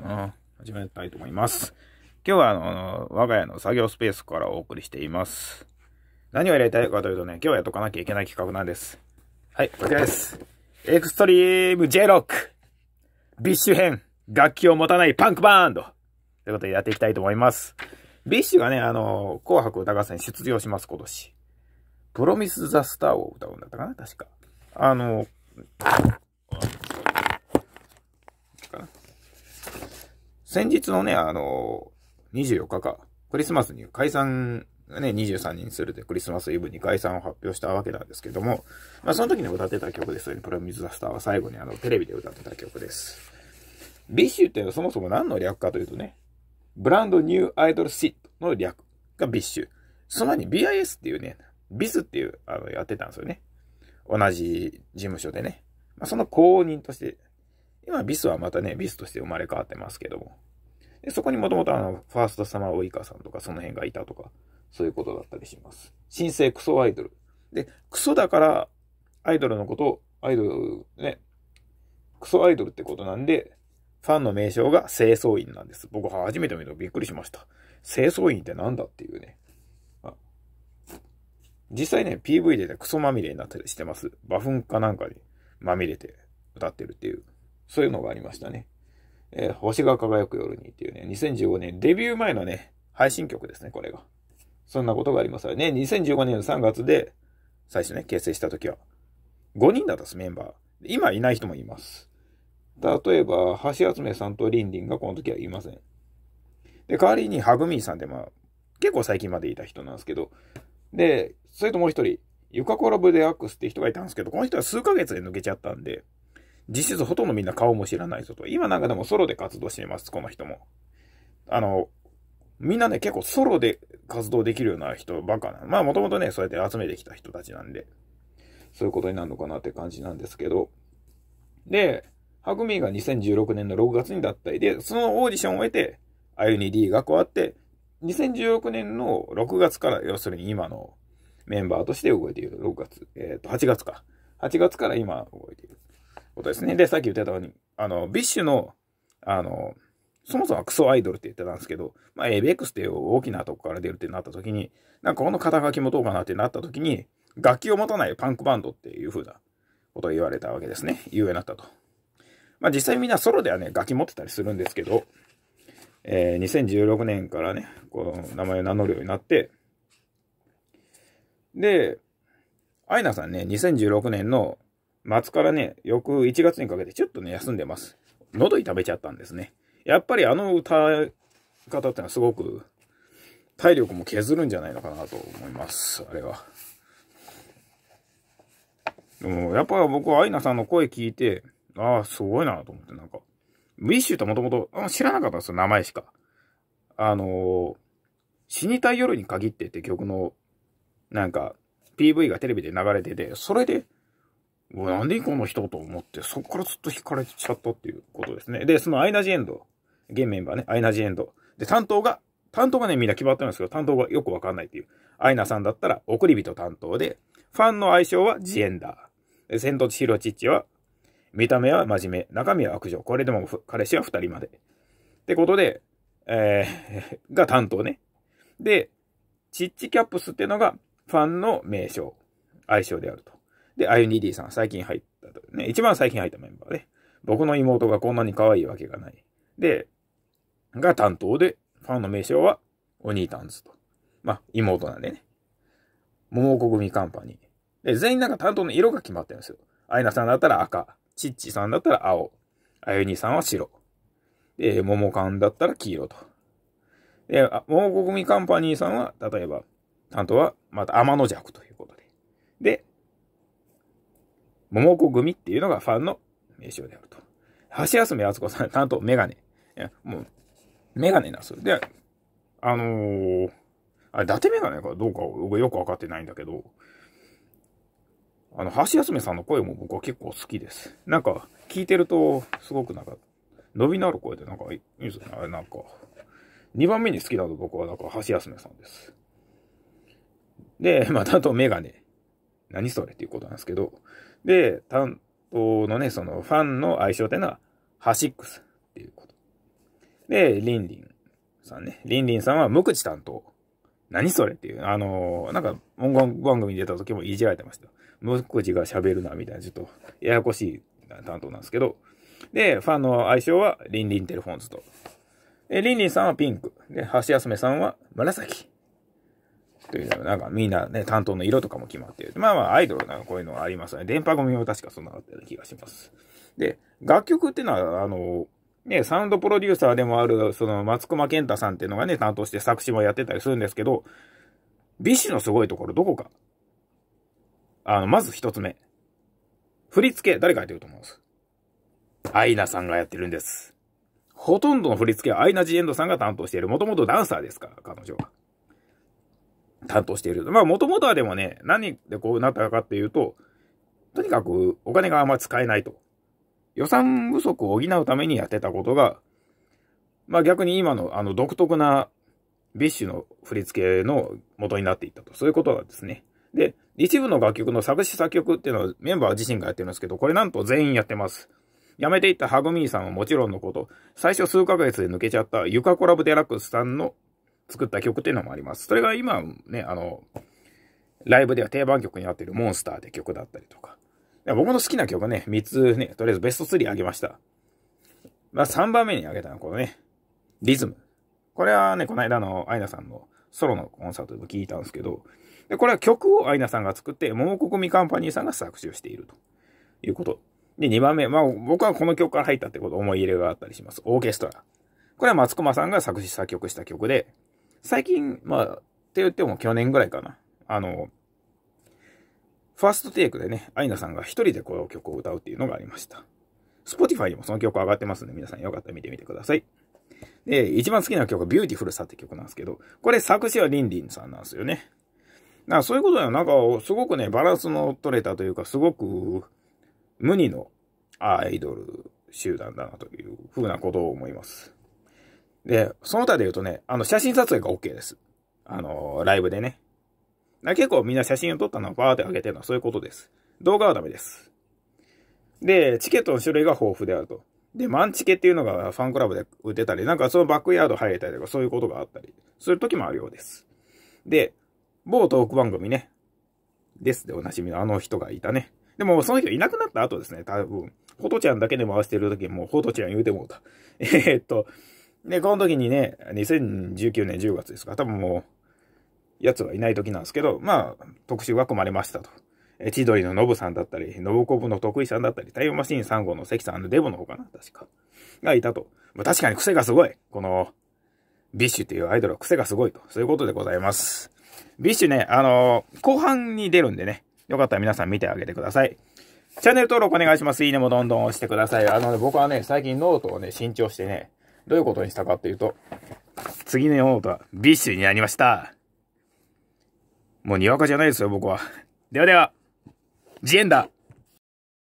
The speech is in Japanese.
かな。始めたいと思います。今日はあの、我が家の作業スペースからお送りしています。何をやりたいかというとね、今日はやっとかなきゃいけない企画なんです。はい、こちらです。エクストリーム J ロックビッシュ編楽器を持たないパンクバンドということでやっていきたいと思います。ビッシュがね、あの、紅白歌合戦出場します、今年。プロミス・ザ・スターを歌うんだったかな確か。あの、先日のね、あの、24日か、クリスマスに解散ね、23人するでクリスマスイブに解散を発表したわけなんですけども、まあその時に歌ってた曲ですよね。プロミス・ザ・スターは最後にあの、テレビで歌ってた曲です。ビッシュっていうのはそもそも何の略かというとね、 Brand-new idol SHiT の略がビッシュ。その前に BiS っていうね、ビスっていう、あの、やってたんですよね。同じ事務所でね。まあその公認として今、ビスはまたね、ビスとして生まれ変わってますけども。でそこにもともとあの、ファーストサマーウイカさんとかその辺がいたとか、そういうことだったりします。新生クソアイドル。で、クソだから、アイドルのことを、アイドル、ね、クソアイドルってことなんで、ファンの名称が清掃員なんです。僕初めて見たとびっくりしました。清掃員ってなんだっていうね。実際ね、PV でね、クソまみれになったりしてます。バフンかなんかにまみれて歌ってるっていう。そういうのがありましたね。えー、星が輝く夜にっていうね、2015年デビュー前のね、配信曲ですね、これが。そんなことがありますよね。2015年の3月で、最初ね、結成した時は、5人だったです、メンバー。今いない人もいます。例えば、橋集めさんとリンリンがこの時はいません。で、代わりにハグミーさんで、まあ、結構最近までいた人なんですけど、で、それともう一人、ユカコラブデアックスって人がいたんですけど、この人は数ヶ月で抜けちゃったんで、実質ほとんどみんな顔も知らない人と。今なんかでもソロで活動しています、この人も。あの、みんなね、結構ソロで活動できるような人ばっかな。まあもともとね、そうやって集めてきた人たちなんで、そういうことになるのかなって感じなんですけど。で、ハグ・ミィが2016年の6月に脱退で、そのオーディションを終えて、アユニ D が加わって、2016年の6月から、要するに今のメンバーとして動いている。6月、えっ、ー、と、8月か。8月から今動いている。ことですね。で、さっき言ってたように、あの、ビッシュの、あの、そもそもクソアイドルって言ってたんですけど、まあ、エイベックス っていう大きなとこから出るってなった時に、なんかこの肩書き持とうかなってなった時に、楽器を持たないパンクバンドっていう風なことを言われたわけですね。有名になったと。まあ実際みんなソロではね、楽器持ってたりするんですけど、えー、2016年からね、この名前を名乗るようになって、で、アイナさんね、2016年の末からね、翌1月にかけてちょっとね、休んでます。喉痛めちゃったんですね。やっぱりあの歌い方ってのはすごく体力も削るんじゃないのかなと思います。あれは。でも、やっぱ僕はアイナさんの声聞いて、ああ、すごいなと思って、なんか。ウィッシュってもともと知らなかったんですよ、名前しか。あのー、死にたい夜に限ってって曲の、なんか、PV がテレビで流れてて、それで、なんでこの人と思って、そこからずっと惹かれちゃったっていうことですね。で、そのアイナジエンド、現メンバーね、アイナジエンド。で、担当が、担当がね、みんな決まってるんですけど、担当がよくわかんないっていう。アイナさんだったら、送り人担当で、ファンの相性はジエンダー。で、セントチヒロチッチは、見た目は真面目、中身は悪女。これでも彼氏は二人まで。ってことで、えー、が担当ね。で、チッチキャップスっていうのが、ファンの名称、相性であると。で、あゆに D さん、最近入ったと。ね、一番最近入ったメンバーで、僕の妹がこんなに可愛いわけがない。で、が担当で、ファンの名称は、お兄たんずと。まあ、妹なんでね。桃子組カンパニー。で、全員なんか担当の色が決まってるんですよ。アイナさんだったら赤。チッチさんだったら青。あゆにさんは白。で、桃カンだったら黄色と。で、桃子組カンパニーさんは、例えば、担当は、また天の弱ということで。で、桃子組っていうのがファンの名称であると。橋休め敦子さん、担当メガネ。いや、もう、メガネなんです。で、あのー、あれ、伊達メガネかどうか僕よくわかってないんだけど、あの、橋休めさんの声も僕は結構好きです。なんか、聞いてると、すごくなんか、伸びのある声でなんかいいですね。あれなんか、2番目に好きだと僕はなんか橋休めさんです。で、まあ、担当メガネ。何それっていうことなんですけど、で、担当のね、そのファンの相性っていうのは、ハシックスっていうこと。で、リンリンさんね。リンリンさんは無口担当。何それっていう。あのー、なんか、音楽番組に出た時もいじられてました。無口が喋るな、みたいな、ちょっと、ややこしい担当なんですけど。で、ファンの愛称は、リンリンテレフォンズと。で、リンリンさんはピンク。で、橋休めさんは紫。というのは、なんかみんなね、担当の色とかも決まっている。まあまあ、アイドルなんかこういうのがありますね。でんぱ組も確かそんなあったような気がします。で、楽曲っていうのは、あの、ね、サウンドプロデューサーでもある、その、松隈健太さんっていうのがね、担当して作詞もやってたりするんですけど、ビッシュのすごいところどこか。あの、まず一つ目。振り付け、誰がやってると思うんです？アイナさんがやってるんです。ほとんどの振り付けはアイナ・ジ・エンドさんが担当している。もともとダンサーですから、彼女は。担当している。まあ、もともとはでもね、何でこうなったかっていうと、とにかくお金があんま使えないと。予算不足を補うためにやってたことが、まあ逆に今のあの独特なビッシュの振り付けの元になっていったと。そういうことなんですね。で、一部の楽曲の作詞作曲っていうのはメンバー自身がやってるんですけど、これなんと全員やってます。辞めていったハグ・ミィさんはもちろんのこと、最初数ヶ月で抜けちゃったユカコラブデラックスさんの作った曲っていうのもあります。それが今ね、あの、ライブでは定番曲になっているモンスターって曲だったりとか。僕の好きな曲ね、3つね、とりあえずベスト3あげました。まあ3番目にあげたのはこのね、リズム。これはね、この間のアイナさんのソロのコンサートでも聞いたんですけど、で、これは曲をアイナさんが作って、桃国みカンパニーさんが作詞をしているということ。で、2番目。まあ、僕はこの曲から入ったってこと、思い入れがあったりします。オーケストラ。これは松隈さんが作詞作曲した曲で、最近、まあ、って言っても去年ぐらいかな。あの、ファーストテイクでね、アイナさんが一人でこの曲を歌うっていうのがありました。Spotify にもその曲上がってますんで、皆さんよかったら見てみてください。で、一番好きな曲は beautiful さって曲なんですけど、これ作詞はリンリンさんなんですよね。だからそういうことではなんか、すごくね、バランスの取れたというか、すごく無二のアイドル集団だなというふうなことを思います。で、その他で言うとね、あの、写真撮影が OK です。あの、ライブでね。結構みんな写真を撮ったのをバーって上げてるのはそういうことです。動画はダメです。で、チケットの種類が豊富であると。で、マンチケっていうのがファンクラブで売ってたり、なんかそのバックヤード入れたりとかそういうことがあったりする時もあるようです。で、某トーク番組ね、ですでおなじみのあの人がいたね。でも、その人いなくなった後ですね、多分。ホトちゃんだけで回してる時もうホトちゃん言うてもうた。えー、っと、で、この時にね、2019年10月ですか、多分もう、奴はいない時なんですけど、まあ、特集が組まれましたと。え、千鳥のノブさんだったり、ノブコブの徳井さんだったり、タイムマシーン3号の関さんのデブの方かな確か。がいたと。まあ、確かに癖がすごい。この、ビッシュっていうアイドルは癖がすごいと。そういうことでございます。ビッシュね、あのー、後半に出るんでね、よかったら皆さん見てあげてください。チャンネル登録お願いします。いいねもどんどん押してください。あのね、僕はね、最近ノートをね、新調してね、どういうことにしたかっていうと、次のノートはビッシュになりました。もうにわかじゃないですよ、僕は。ではでは、ジエンダ